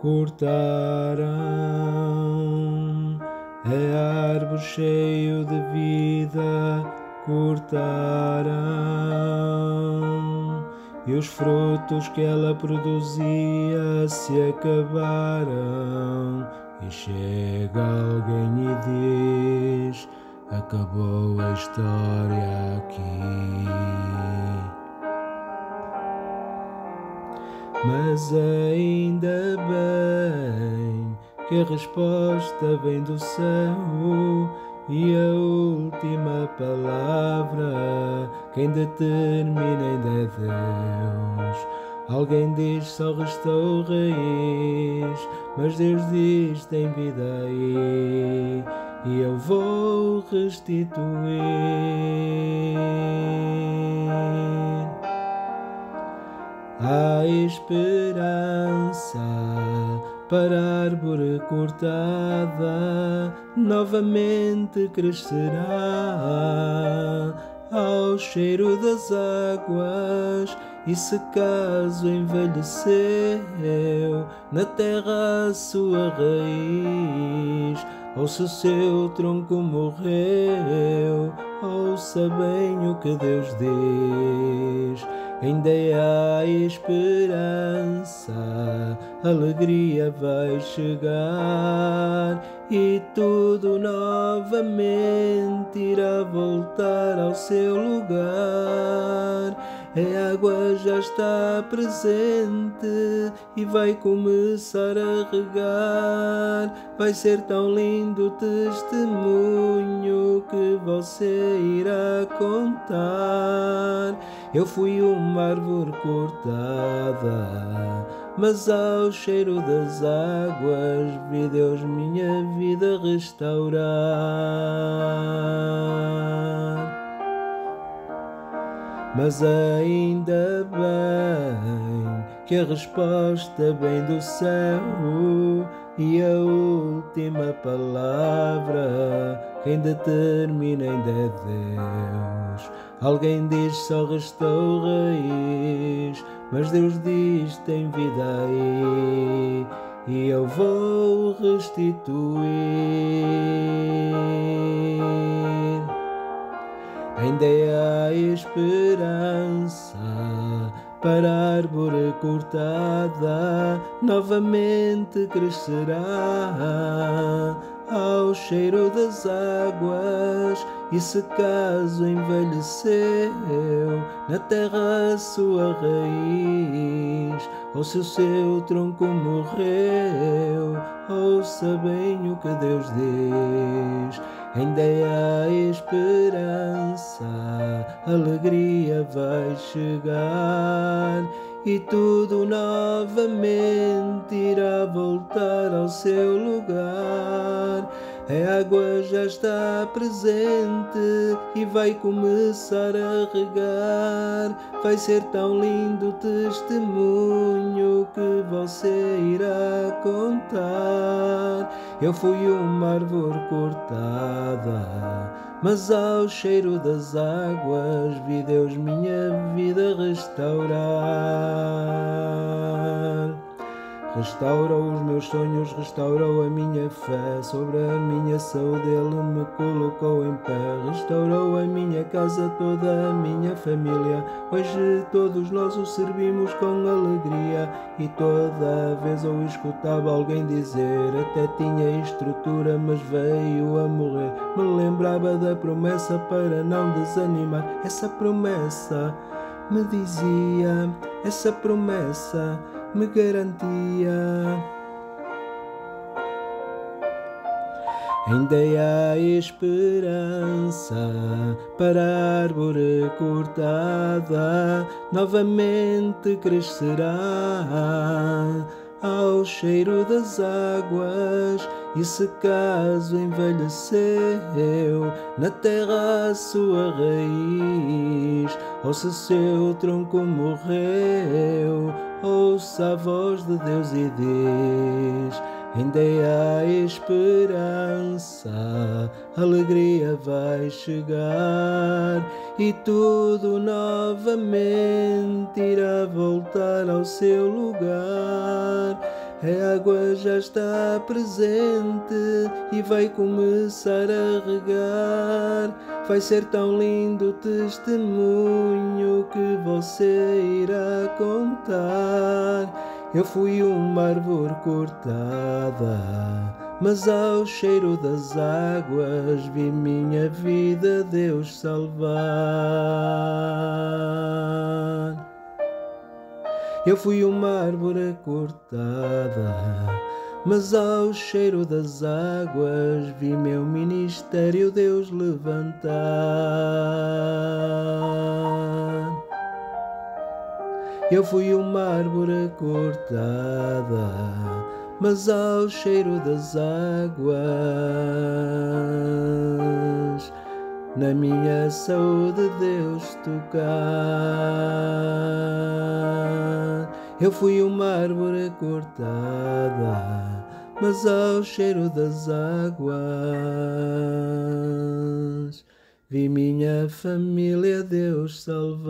cortarão. É árvore cheio de vida cortarão. E os frutos que ela produzia se acabaram. E chega alguém e diz: Acabou a história aqui. Mas ainda bem que a resposta vem do céu e a última palavra quem determina ainda é Deus. Alguém diz só restou raiz, mas Deus diz tem vida aí e eu vou restituir. Há esperança para a árvore cortada, novamente crescerá ao cheiro das águas. E se caso envelheceu na terra a sua raiz, ou se seu tronco morreu, ouça bem o que Deus diz ainda há esperança, alegria vai chegar e tudo novamente irá voltar ao seu lugar. A água já está presente e vai começar a regar. Vai ser tão lindo o testemunho que você irá contar. Eu fui uma árvore cortada, mas ao cheiro das águas vi Deus minha vida restaurar. Mas ainda bem que a resposta vem do céu e a última palavra quem determina ainda é Deus. Alguém diz só restou raiz, mas Deus diz tem vida aí e eu vou restituir. Ainda há esperança para a árvore cortada, novamente crescerá ao cheiro das águas. E se caso envelheceu na terra a sua raiz, ou se o seu tronco morreu, ouça bem o que Deus diz. Ainda há esperança, alegria vai chegar e tudo novamente irá voltar ao seu lugar. A água já está presente e vai começar a regar. Vai ser tão lindo o testemunho que você irá contar. Eu fui uma árvore cortada, mas ao cheiro das águas vi Deus minha vida restaurar. Restaurou os meus sonhos, restaurou a minha fé. Sobre a minha saúde, Ele me colocou em pé. Restaurou a minha casa, toda a minha família. Hoje todos nós o servimos com alegria. E toda vez eu escutava alguém dizer: Até tinha estrutura, mas veio a morrer. Me lembrava da promessa para não desanimar. Essa promessa me dizia, essa promessa me garantia. Ainda há esperança para a árvore cortada, novamente crescerá ao cheiro das águas. E se caso envelheceu na terra a sua raiz, ou se seu tronco morreu, ouça a voz de Deus e diz: Ainda há esperança, alegria vai chegar e tudo novamente irá voltar ao seu lugar. A água já está presente e vai começar a regar. Vai ser tão lindo o testemunho que você irá contar. Eu fui uma árvore cortada, mas ao cheiro das águas vi minha vida Deus salvar. Eu fui uma árvore cortada, mas ao cheiro das águas vi meu ministério Deus levantar. Eu fui uma árvore cortada, mas ao cheiro das águas na minha saúde Deus tocar. Eu fui uma árvore cortada, mas ao cheiro das águas vi minha família Deus salvar.